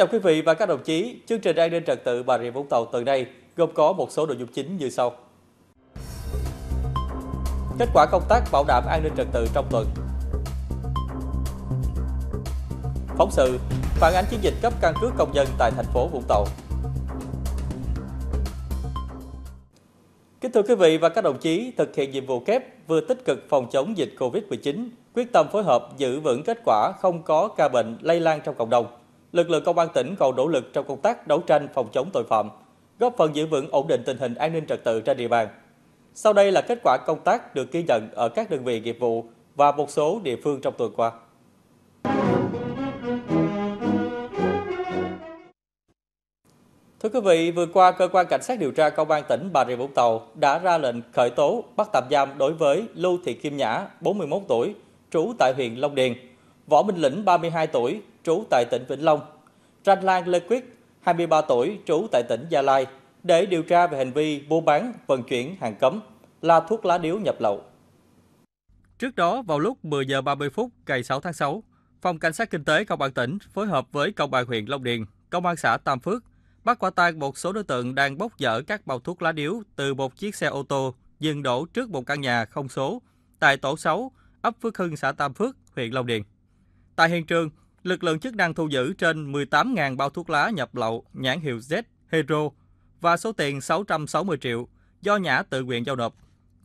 Chào quý vị và các đồng chí. Chương trình an ninh trật tự Bà Rịa Vũng Tàu từ nay gồm có một số nội dung chính như sau. Kết quả công tác bảo đảm an ninh trật tự trong tuần. Phóng sự phản ánh chiến dịch cấp căn cước công dân tại thành phố Vũng Tàu. Kính thưa quý vị và các đồng chí, thực hiện nhiệm vụ kép vừa tích cực phòng chống dịch Covid-19, quyết tâm phối hợp giữ vững kết quả không có ca bệnh lây lan trong cộng đồng. Lực lượng công an tỉnh còn nỗ lực trong công tác đấu tranh phòng chống tội phạm, góp phần giữ vững ổn định tình hình an ninh trật tự trên địa bàn. Sau đây là kết quả công tác được ghi nhận ở các đơn vị nghiệp vụ và một số địa phương trong tuần qua. Thưa quý vị, vừa qua cơ quan cảnh sát điều tra công an tỉnh Bà Rịa Vũng Tàu đã ra lệnh khởi tố bắt tạm giam đối với Lưu Thị Kim Nhã, 41 tuổi, trú tại huyện Long Điền, Võ Minh Lĩnh, 32 tuổi, trú tại tỉnh Vĩnh Long, Tranh Lan Lê Quyết, 23 tuổi, trú tại tỉnh Gia Lai, để điều tra về hành vi mua bán, vận chuyển hàng cấm là thuốc lá điếu nhập lậu. Trước đó, vào lúc 10 giờ 30 phút ngày 6 tháng 6, Phòng Cảnh sát Kinh tế Công an tỉnh phối hợp với Công an huyện Long Điền, Công an xã Tam Phước bắt quả tang một số đối tượng đang bốc dỡ các bao thuốc lá điếu từ một chiếc xe ô tô dừng đổ trước một căn nhà không số tại tổ 6, ấp Phước Hưng, xã Tam Phước, huyện Long Điền. Tại hiện trường, lực lượng chức năng thu giữ trên 18.000 bao thuốc lá nhập lậu nhãn hiệu Z Hero và số tiền 660 triệu do Nhã tự nguyện giao nộp.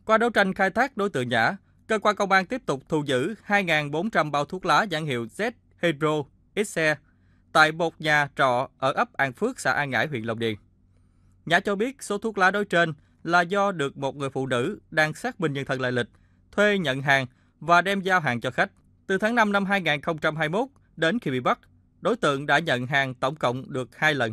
Qua đấu tranh khai thác đối tượng Nhã, cơ quan công an tiếp tục thu giữ 2.400 bao thuốc lá nhãn hiệu Z Hero XE tại một nhà trọ ở ấp An Phước, xã An Ngãi, huyện Long Điền. Nhã cho biết số thuốc lá đối trên là do được một người phụ nữ đang xác minh nhân thân lai lịch, thuê nhận hàng và đem giao hàng cho khách. Từ tháng 5 năm 2021 đến khi bị bắt, đối tượng đã nhận hàng tổng cộng được 2 lần.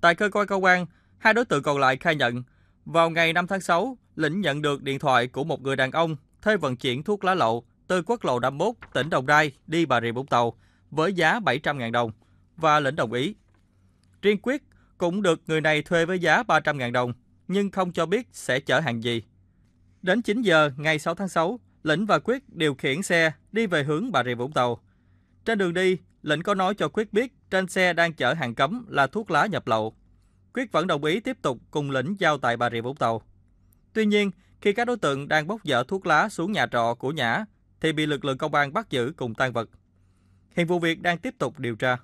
Tại cơ quan công an, hai đối tượng còn lại khai nhận, vào ngày 5 tháng 6, Lĩnh nhận được điện thoại của một người đàn ông thuê vận chuyển thuốc lá lậu từ quốc lộ 51, tỉnh Đồng Nai đi Bà Rịa Vũng Tàu với giá 700.000 đồng và Lĩnh đồng ý. Riêng Quyết cũng được người này thuê với giá 300.000 đồng, nhưng không cho biết sẽ chở hàng gì. Đến 9 giờ ngày 6 tháng 6, Lĩnh và Quyết điều khiển xe đi về hướng Bà Rịa Vũng Tàu. Trên đường đi, lệnh có nói cho Quyết biết trên xe đang chở hàng cấm là thuốc lá nhập lậu. Quyết vẫn đồng ý tiếp tục cùng Lĩnh giao tại Bà Rịa Vũng Tàu. Tuy nhiên, khi các đối tượng đang bốc dỡ thuốc lá xuống nhà trọ của Nhã, thì bị lực lượng công an bắt giữ cùng tan vật. Hiện vụ việc đang tiếp tục điều tra.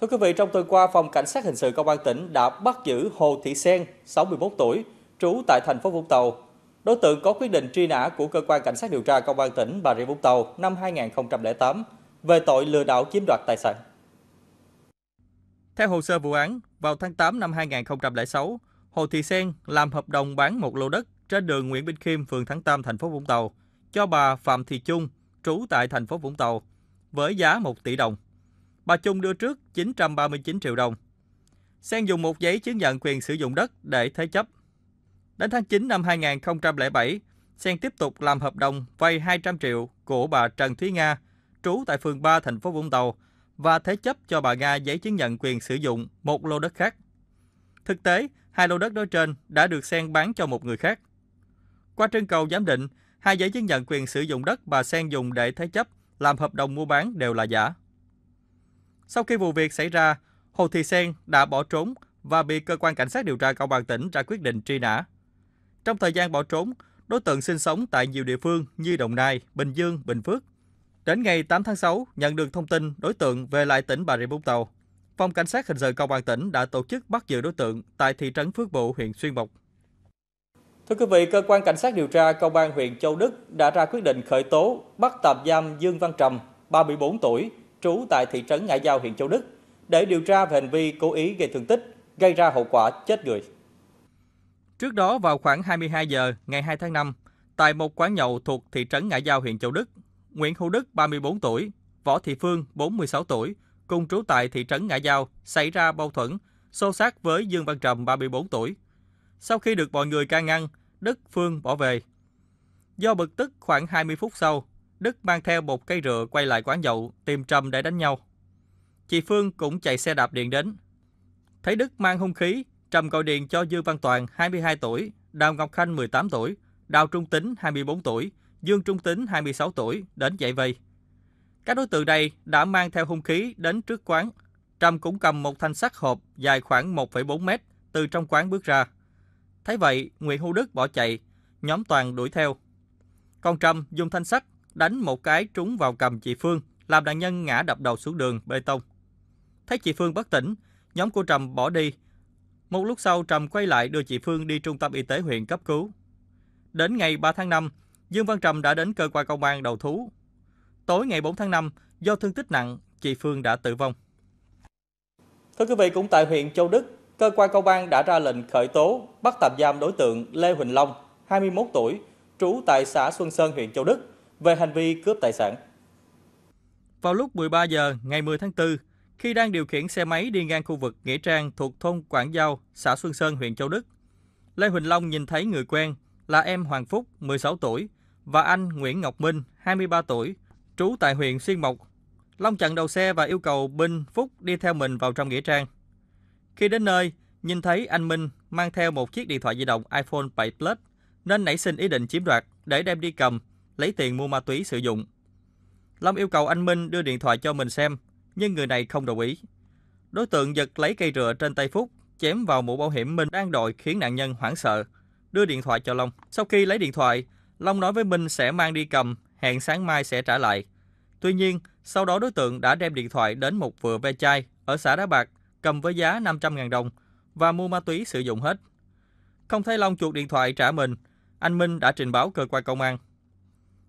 Thưa quý vị, trong tuần qua, Phòng Cảnh sát Hình sự Công an tỉnh đã bắt giữ Hồ Thị Sen, 61 tuổi, trú tại thành phố Vũng Tàu. Đối tượng có quyết định truy nã của Cơ quan Cảnh sát điều tra Công an tỉnh Bà Rịa Vũng Tàu năm 2008 về tội lừa đảo chiếm đoạt tài sản. Theo hồ sơ vụ án, vào tháng 8 năm 2006, Hồ Thị Sen làm hợp đồng bán một lô đất trên đường Nguyễn Bình Khiêm, phường Thắng Tam, thành phố Vũng Tàu cho bà Phạm Thị Chung, trú tại thành phố Vũng Tàu, với giá 1 tỷ đồng. Bà Chung đưa trước 939 triệu đồng. Sen dùng một giấy chứng nhận quyền sử dụng đất để thế chấp. Đến tháng 9 năm 2007, Sen tiếp tục làm hợp đồng vay 200 triệu của bà Trần Thúy Nga, trú tại phường 3 thành phố Vũng Tàu và thế chấp cho bà Nga giấy chứng nhận quyền sử dụng một lô đất khác. Thực tế, hai lô đất nói trên đã được Sen bán cho một người khác. Qua trưng cầu giám định, hai giấy chứng nhận quyền sử dụng đất bà Sen dùng để thế chấp làm hợp đồng mua bán đều là giả. Sau khi vụ việc xảy ra, Hồ Thị Sen đã bỏ trốn và bị cơ quan cảnh sát điều tra công an tỉnh ra quyết định truy nã. Trong thời gian bỏ trốn, đối tượng sinh sống tại nhiều địa phương như Đồng Nai, Bình Dương, Bình Phước. Đến ngày 8 tháng 6, nhận được thông tin đối tượng về lại tỉnh Bà Rịa Vũng Tàu. Phòng Cảnh sát Hình sự Công an tỉnh đã tổ chức bắt giữ đối tượng tại thị trấn Phước Bộ, huyện Xuyên Mộc. Thưa quý vị, cơ quan cảnh sát điều tra công an huyện Châu Đức đã ra quyết định khởi tố bắt tạm giam Dương Văn Trầm, 34 tuổi, trú tại thị trấn Ngãi Giao, huyện Châu Đức, để điều tra về hành vi cố ý gây thương tích, gây ra hậu quả chết người. Trước đó vào khoảng 22 giờ ngày 2 tháng 5, tại một quán nhậu thuộc thị trấn Ngãi Giao, huyện Châu Đức, Nguyễn Hữu Đức 34 tuổi, Võ Thị Phương 46 tuổi, cùng trú tại thị trấn Ngãi Giao, xảy ra mâu thuẫn, xô xát với Dương Văn Trầm 34 tuổi. Sau khi được mọi người can ngăn, Đức Phương bỏ về. Do bực tức khoảng 20 phút sau, Đức mang theo một cây rựa quay lại quán nhậu tìm Trầm để đánh nhau. Chị Phương cũng chạy xe đạp điện đến. Thấy Đức mang hung khí, Trầm gọi điện cho Dương Văn Toàn 22 tuổi, Đào Ngọc Khanh 18 tuổi, Đào Trung Tính 24 tuổi, Dương Trung Tính 26 tuổi đến dạy vây. Các đối tượng này đã mang theo hung khí đến trước quán. Trâm cũng cầm một thanh sắt hộp dài khoảng 1,4 mét từ trong quán bước ra. Thấy vậy, Nguyễn Hữu Đức bỏ chạy, nhóm Toàn đuổi theo. Còn Trâm dùng thanh sắt đánh một cái trúng vào cầm chị Phương, làm nạn nhân ngã đập đầu xuống đường bê tông. Thấy chị Phương bất tỉnh, nhóm của Trầm bỏ đi. Một lúc sau, Trầm quay lại đưa chị Phương đi trung tâm y tế huyện cấp cứu. Đến ngày 3 tháng 5, Dương Văn Trầm đã đến cơ quan công an đầu thú. Tối ngày 4 tháng 5, do thương tích nặng, chị Phương đã tử vong. Thưa quý vị, cũng tại huyện Châu Đức, cơ quan công an đã ra lệnh khởi tố, bắt tạm giam đối tượng Lê Huỳnh Long, 21 tuổi, trú tại xã Xuân Sơn, huyện Châu Đức, về hành vi cướp tài sản. Vào lúc 13 giờ ngày 10 tháng 4, khi đang điều khiển xe máy đi ngang khu vực Nghĩa Trang thuộc thôn Quảng Giao, xã Xuân Sơn, huyện Châu Đức, Lê Huỳnh Long nhìn thấy người quen là em Hoàng Phúc, 16 tuổi, và anh Nguyễn Ngọc Minh, 23 tuổi, trú tại huyện Xuyên Mộc. Long chặn đầu xe và yêu cầu Minh Phúc đi theo mình vào trong Nghĩa Trang. Khi đến nơi, nhìn thấy anh Minh mang theo một chiếc điện thoại di động iPhone 7 Plus, nên nảy sinh ý định chiếm đoạt để đem đi cầm, lấy tiền mua ma túy sử dụng. Long yêu cầu anh Minh đưa điện thoại cho mình xem, nhưng người này không đồng ý. Đối tượng giật lấy cây rựa trên tay Phúc, chém vào mũ bảo hiểm Minh đang đội khiến nạn nhân hoảng sợ, đưa điện thoại cho Long. Sau khi lấy điện thoại, Long nói với Minh sẽ mang đi cầm, hẹn sáng mai sẽ trả lại. Tuy nhiên, sau đó đối tượng đã đem điện thoại đến một vựa ve chai ở xã Đá Bạc, cầm với giá 500.000 đồng và mua ma túy sử dụng hết. Không thấy Long chuột điện thoại trả mình, anh Minh đã trình báo cơ quan công an.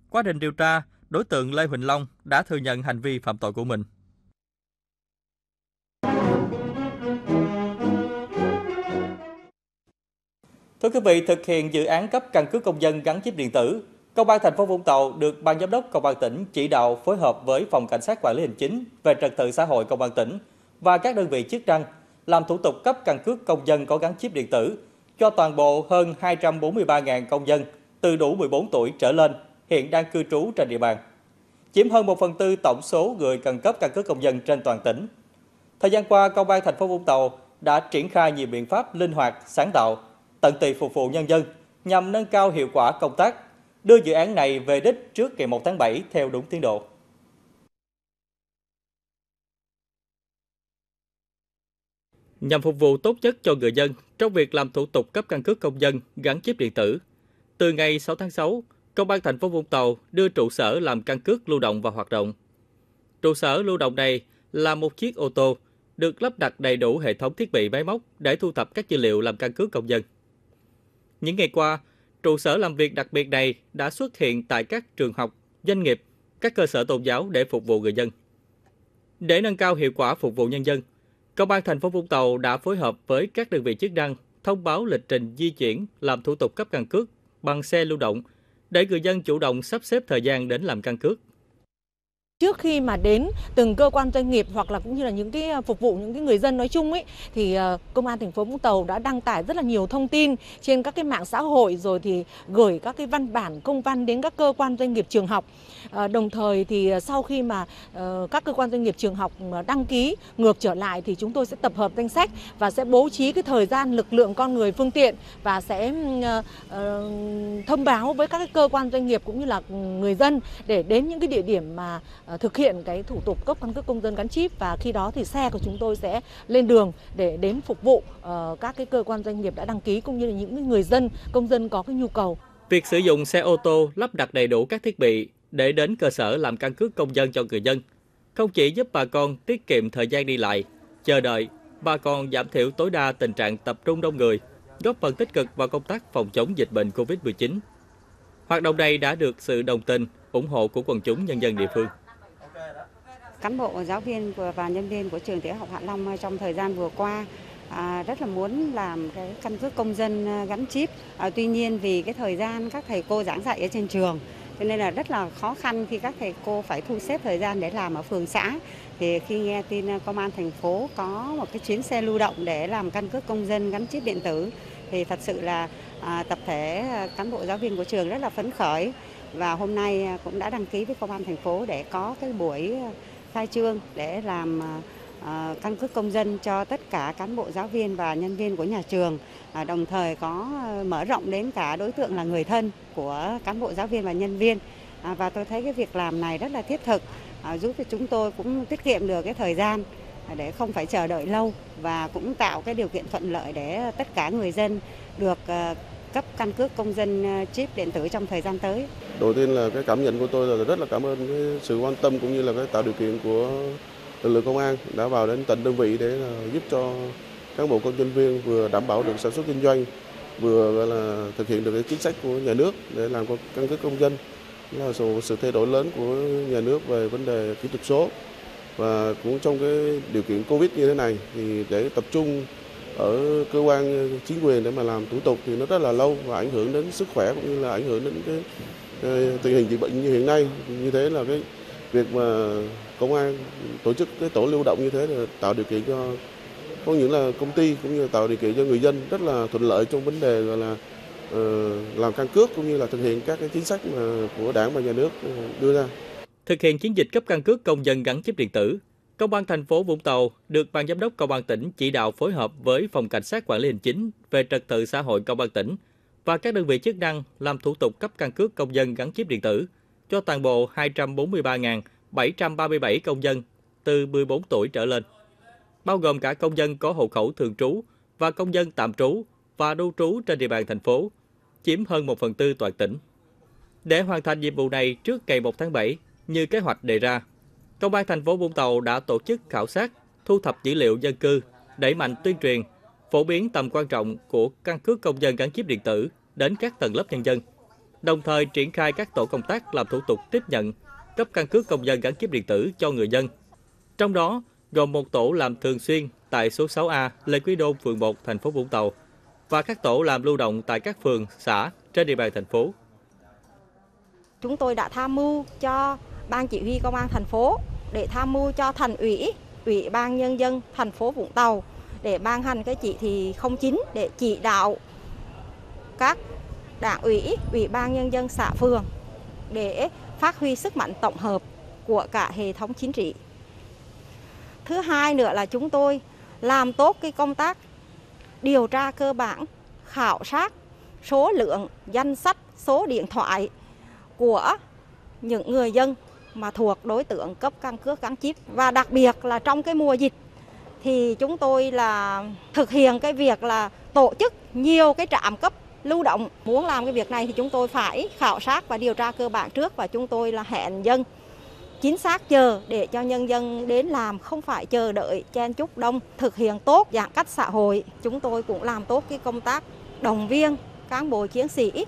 Quá trình điều tra, đối tượng Lê Huỳnh Long đã thừa nhận hành vi phạm tội của mình. Thưa quý vị, thực hiện dự án cấp căn cước công dân gắn chip điện tử, Công an thành phố Vũng Tàu được Ban giám đốc Công an tỉnh chỉ đạo phối hợp với Phòng Cảnh sát Quản lý Hành chính về trật tự xã hội Công an tỉnh và các đơn vị chức năng làm thủ tục cấp căn cước công dân có gắn chip điện tử cho toàn bộ hơn 243.000 công dân từ đủ 14 tuổi trở lên hiện đang cư trú trên địa bàn, chiếm hơn 1 phần tư tổng số người cần cấp căn cước công dân trên toàn tỉnh. Thời gian qua, Công an thành phố Vũng Tàu đã triển khai nhiều biện pháp linh hoạt, sáng tạo, tận tụy phục vụ nhân dân nhằm nâng cao hiệu quả công tác, đưa dự án này về đích trước ngày 1 tháng 7 theo đúng tiến độ. Nhằm phục vụ tốt nhất cho người dân trong việc làm thủ tục cấp căn cước công dân gắn chip điện tử, từ ngày 6 tháng 6, Công an thành phố Vũng Tàu đưa trụ sở làm căn cước lưu động vào hoạt động. Trụ sở lưu động này là một chiếc ô tô được lắp đặt đầy đủ hệ thống thiết bị máy móc để thu thập các dữ liệu làm căn cước công dân. Những ngày qua, trụ sở làm việc đặc biệt này đã xuất hiện tại các trường học, doanh nghiệp, các cơ sở tôn giáo để phục vụ người dân. Để nâng cao hiệu quả phục vụ nhân dân, Công an thành phố Vũng Tàu đã phối hợp với các đơn vị chức năng thông báo lịch trình di chuyển làm thủ tục cấp căn cước bằng xe lưu động để người dân chủ động sắp xếp thời gian đến làm căn cước. Trước khi mà đến từng cơ quan doanh nghiệp hoặc là cũng như là những cái à, phục vụ những cái người dân nói chung ấy, thì à, công an thành phố Vũng Tàu đã đăng tải rất là nhiều thông tin trên các cái mạng xã hội rồi thì gửi các cái văn bản công văn đến các cơ quan doanh nghiệp trường học. À, đồng thời thì sau khi mà ờ, các cơ quan doanh nghiệp trường học đăng ký ngược trở lại thì chúng tôi sẽ tập hợp danh sách và sẽ bố trí cái thời gian lực lượng con người phương tiện và sẽ ờ, ờ, thông báo với các cái cơ quan doanh nghiệp cũng như là người dân để đến những cái địa điểm mà Ờ, thực hiện cái thủ tục cấp căn cước công dân gắn chip và khi đó thì xe của chúng tôi sẽ lên đường để đến phục vụ ờ, các cái cơ quan doanh nghiệp đã đăng ký cũng như là những người dân công dân có cái nhu cầu. Việc sử dụng xe ô tô lắp đặt đầy đủ các thiết bị để đến cơ sở làm căn cước công dân cho người dân không chỉ giúp bà con tiết kiệm thời gian đi lại, chờ đợi, bà còn giảm thiểu tối đa tình trạng tập trung đông người, góp phần tích cực vào công tác phòng chống dịch bệnh COVID-19. Hoạt động này đã được sự đồng tình, ủng hộ của quần chúng nhân dân địa phương cán bộ giáo viên và nhân viên của trường tiểu học Hạ Long ờ, trong thời gian vừa qua à, rất là muốn làm cái căn cước công dân ờ, gắn chip. À, tuy nhiên vì cái thời gian các thầy cô giảng dạy ở trên trường cho nên là rất là khó khăn khi các thầy cô phải thu xếp thời gian để làm ở phường xã. Thì khi nghe tin ờ, công an thành phố có một cái chuyến xe lưu động để làm căn cước công dân gắn chip điện tử thì thật sự là à, tập thể cán bộ giáo viên của trường rất là phấn khởi và hôm nay cũng đã đăng ký với công an thành phố để có cái buổi khai trương để làm ờ, ờ, căn cước công dân cho tất cả cán bộ giáo viên và nhân viên của nhà trường, à, đồng thời có ờ, mở rộng đến cả đối tượng là người thân của cán bộ giáo viên và nhân viên. À, và tôi thấy cái việc làm này rất là thiết thực à, giúp cho chúng tôi cũng tiết kiệm được cái thời gian để không phải chờ đợi lâu và cũng tạo cái điều kiện thuận lợi để tất cả người dân được cấp căn cước công dân ờ, chip điện tử trong thời gian tới. Đầu tiên là cái cảm nhận của tôi là rất là cảm ơn cái sự quan tâm cũng như là cái tạo điều kiện của lực lượng công an đã vào đến tận đơn vị để giúp cho cán bộ công nhân viên vừa đảm bảo được sản xuất kinh doanh vừa là thực hiện được cái chính sách của nhà nước để làm căn cước công dân là sự, sự thay đổi lớn của nhà nước về vấn đề kỹ thuật số và cũng trong cái điều kiện covid như thế này thì để tập trung ở cơ quan ờ, chính quyền để mà làm thủ tục thì nó rất là lâu và ảnh hưởng đến sức khỏe cũng như là ảnh hưởng đến cái, ờ, tình hình dịch bệnh như hiện nay như thế là cái việc mà công an tổ chức cái tổ lưu động như thế là tạo điều kiện cho không những là công ty cũng như là tạo điều kiện cho người dân rất là thuận lợi trong vấn đề gọi là uh, làm căn cước cũng như là thực hiện các cái chính sách mà của đảng và nhà nước đưa ra. Thực hiện chiến dịch cấp căn cước công dân gắn chip điện tử, Công an thành phố Vũng Tàu được ban giám đốc công an tỉnh chỉ đạo phối hợp với phòng cảnh sát quản lý hành chính về trật tự xã hội công an tỉnh và các đơn vị chức năng làm thủ tục cấp căn cước công dân gắn chip điện tử cho toàn bộ 243.737 công dân từ 14 tuổi trở lên bao gồm cả công dân có hộ khẩu thường trú và công dân tạm trú và lưu trú trên địa bàn thành phố, chiếm hơn 1 phần tư toàn tỉnh. Để hoàn thành nhiệm vụ này trước ngày 1 tháng 7 như kế hoạch đề ra, Công an thành phố Vũng Tàu đã tổ chức khảo sát, thu thập dữ liệu dân cư, đẩy mạnh tuyên truyền, phổ biến tầm quan trọng của căn cước công dân gắn chip điện tử đến các tầng lớp nhân dân, đồng thời triển khai các tổ công tác làm thủ tục tiếp nhận, cấp căn cước công dân gắn chip điện tử cho người dân. Trong đó, gồm một tổ làm thường xuyên tại số 6A Lê Quý Đôn, phường 1, thành phố Vũng Tàu và các tổ làm lưu động tại các phường, xã trên địa bàn thành phố. Chúng tôi đã tham mưu cho Ban Chỉ huy Công an thành phố để tham mưu cho thành ủy, ủy ban nhân dân thành phố Vũng Tàu để ban hành cái chỉ thị 09 để chỉ đạo các đảng ủy, ủy ban nhân dân xã phường để phát huy sức mạnh tổng hợp của cả hệ thống chính trị. Thứ hai nữa là chúng tôi làm tốt cái công tác điều tra cơ bản, khảo sát số lượng danh sách, số điện thoại của những người dân mà thuộc đối tượng cấp căn cước gắn chip. Và đặc biệt là trong cái mùa dịch thì chúng tôi là thực hiện cái việc là tổ chức nhiều cái trạm cấp lưu động. Muốn làm cái việc này thì chúng tôi phải khảo sát và điều tra cơ bản trước và chúng tôi là hẹn dân chính xác chờ để cho nhân dân đến làm, không phải chờ đợi chen chúc đông. Thực hiện tốt giãn cách xã hội, chúng tôi cũng làm tốt cái công tác động viên cán bộ chiến sĩ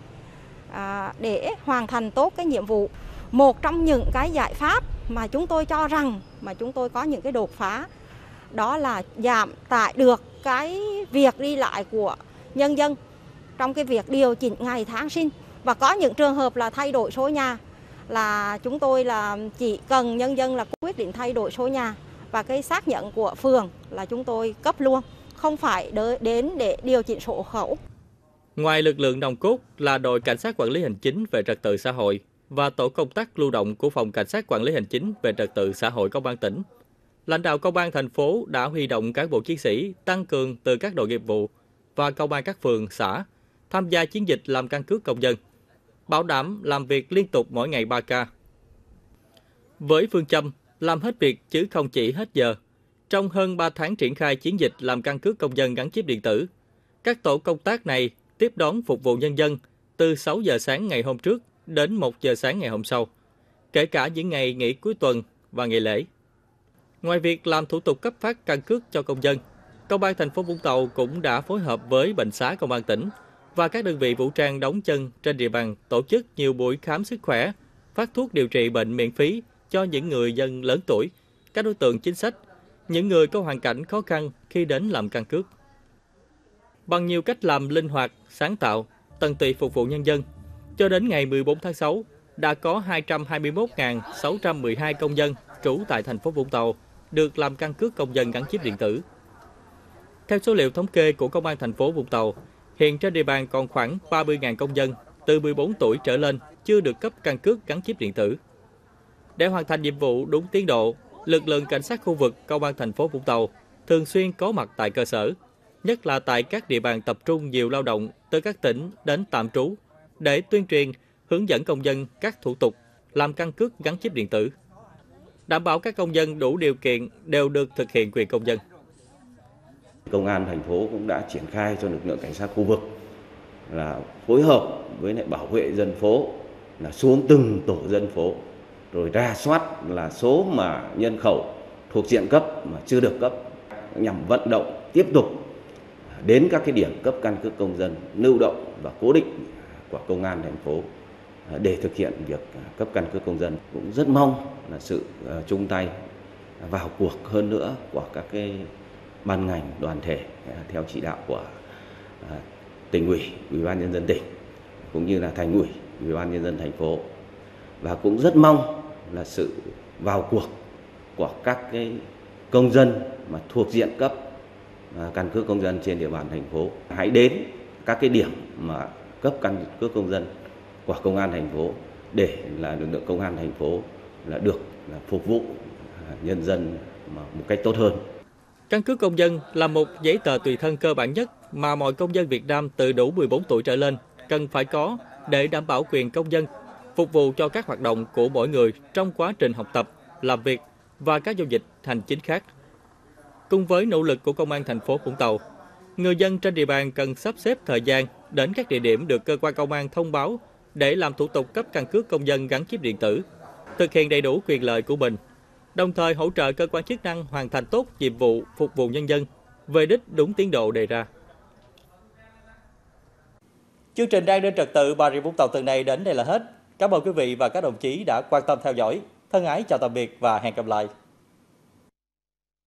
à, để hoàn thành tốt cái nhiệm vụ một trong những cái giải pháp mà chúng tôi cho rằng mà chúng tôi có những cái đột phá đó là giảm tải được cái việc đi lại của nhân dân trong cái việc điều chỉnh ngày tháng sinh và có những trường hợp là thay đổi số nhà là chúng tôi là chỉ cần nhân dân là quyết định thay đổi số nhà và cái xác nhận của phường là chúng tôi cấp luôn, không phải đến để điều chỉnh sổ khẩu. Ngoài lực lượng nòng cốt là đội cảnh sát quản lý hành chính về trật tự xã hội và tổ công tác lưu động của phòng cảnh sát quản lý hành chính về trật tự xã hội công an tỉnh, lãnh đạo công an thành phố đã huy động cán bộ chiến sĩ tăng cường từ các đội nghiệp vụ và công an các phường xã tham gia chiến dịch làm căn cước công dân bảo đảm làm việc liên tục mỗi ngày 3 ca. Với phương châm làm hết việc chứ không chỉ hết giờ, trong hơn 3 tháng triển khai chiến dịch làm căn cước công dân gắn chip điện tử, các tổ công tác này tiếp đón phục vụ nhân dân từ 6 giờ sáng ngày hôm trước đến 1 giờ sáng ngày hôm sau, kể cả những ngày nghỉ cuối tuần và ngày lễ. Ngoài việc làm thủ tục cấp phát căn cước cho công dân, Công an thành phố Vũng Tàu cũng đã phối hợp với Bệnh xá Công an tỉnh và các đơn vị vũ trang đóng chân trên địa bàn tổ chức nhiều buổi khám sức khỏe, phát thuốc điều trị bệnh miễn phí cho những người dân lớn tuổi, các đối tượng chính sách, những người có hoàn cảnh khó khăn khi đến làm căn cước. Bằng nhiều cách làm linh hoạt, sáng tạo, tận tụy phục vụ nhân dân, cho đến ngày 14 tháng 6, đã có 221.612 công dân trú tại thành phố Vũng Tàu được làm căn cước công dân gắn chip điện tử. Theo số liệu thống kê của Công an thành phố Vũng Tàu, Hiện trên địa bàn còn khoảng 30.000 công dân từ 14 tuổi trở lên chưa được cấp căn cước gắn chip điện tử. Để hoàn thành nhiệm vụ đúng tiến độ, lực lượng cảnh sát khu vực công an thành phố Vũng Tàu thường xuyên có mặt tại cơ sở, nhất là tại các địa bàn tập trung nhiều lao động từ các tỉnh đến tạm trú để tuyên truyền, hướng dẫn công dân các thủ tục làm căn cước gắn chip điện tử. đảm bảo các công dân đủ điều kiện đều được thực hiện quyền công dân. Công an thành phố cũng đã triển khai cho lực lượng cảnh sát khu vực là phối hợp với lại bảo vệ dân phố là xuống từng tổ dân phố rồi ra soát là số mà nhân khẩu thuộc diện cấp mà chưa được cấp nhằm vận động tiếp tục đến các cái điểm cấp căn cước công dân lưu động và cố định của công an thành phố à, để thực hiện việc à, cấp căn cước công dân. Cũng rất mong là sự à, chung tay vào cuộc hơn nữa của các cái ban ngành, đoàn thể theo chỉ đạo của tỉnh ủy ủy ban nhân dân tỉnh, cũng như là thành ủy ủy ban nhân dân thành phố. Và cũng rất mong là sự vào cuộc của các cái công dân mà thuộc diện cấp căn cước công dân trên địa bàn thành phố. Hãy đến các cái điểm mà cấp căn cước công dân của công an thành phố để là lực lượng công an thành phố là được là phục vụ à, nhân dân mà một cách tốt hơn. Căn cước công dân là một giấy tờ tùy thân cơ bản nhất mà mọi công dân Việt Nam từ đủ 14 tuổi trở lên cần phải có để đảm bảo quyền công dân, phục vụ cho các hoạt động của mỗi người trong quá trình học tập, làm việc và các giao dịch hành chính khác. Cùng với nỗ lực của Công an thành phố Vũng Tàu, người dân trên địa bàn cần sắp xếp thời gian đến các địa điểm được cơ quan công an thông báo để làm thủ tục cấp căn cước công dân gắn chip điện tử, thực hiện đầy đủ quyền lợi của mình, đồng thời hỗ trợ cơ quan chức năng hoàn thành tốt nhiệm vụ phục vụ nhân dân về đích đúng tiến độ đề ra. Chương trình đang đến trật tự Bà Rịa Vũng Tàu tuần này đến đây là hết. Cảm ơn quý vị và các đồng chí đã quan tâm theo dõi. Thân ái chào tạm biệt và hẹn gặp lại.